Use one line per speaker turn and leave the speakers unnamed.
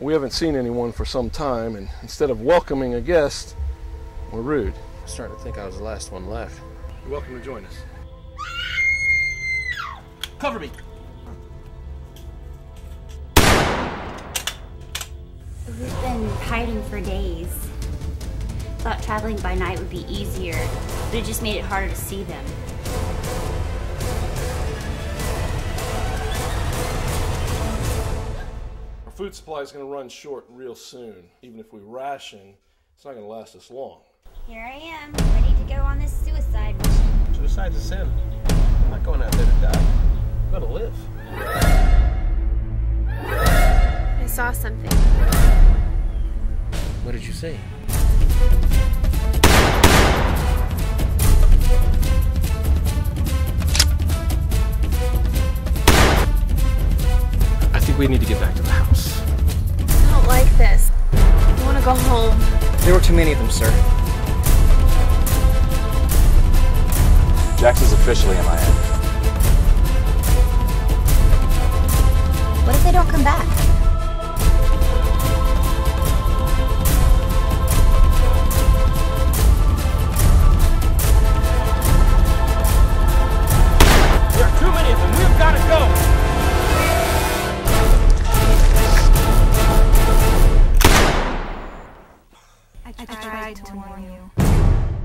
We haven't seen anyone for some time, and instead of welcoming a guest, we're rude.
I'm starting to think I was the last one left.
You're welcome to join us.
Cover me!
We've been hiding for days. Thought traveling by night would be easier, but it just made it harder to see them.
Food supply is going to run short real soon. Even if we ration, it's not going to last us long.
Here I am, ready to go on this suicide mission.
Suicide's a sin. I'm not going out there to die. I'm gonna live.
I saw something.
What did you see? I think we need to get back to
like this. I want to go home.
There were too many of them, sir.
Jax is officially MIA.
What if they don't come back?
I tried to warn you.